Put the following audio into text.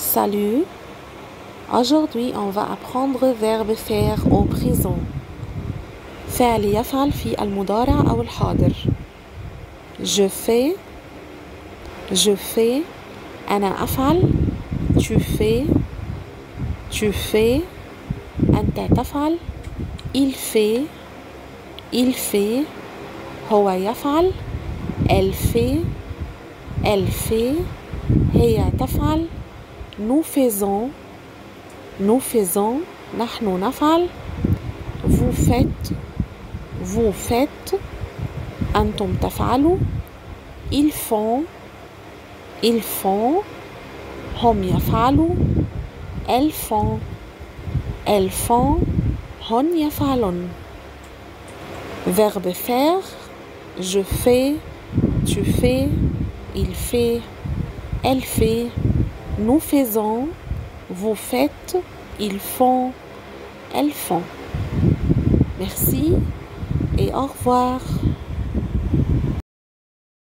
Salut. Aujourd'hui, on va apprendre verbe faire au présent. فعل يفعل في المضارع أو الحاضر. Je fais. Je fais. أنا أفعل. Tu fais. Tu fais. أنت تفعل. Il fait. Il fait. هو يفعل. Elle fait. Elle fait. هي تفعل. nous faisons, nous faisons, nous nafal, vous faites, vous faites, antum tafalu, ils font, ils font, hom yafalu, elles font, elles font, hum hon yafalon. Verbe faire, je fais, tu fais, il fait, elle fait. Nous faisons. Vous faites. Ils font. Elles font. Merci et au revoir.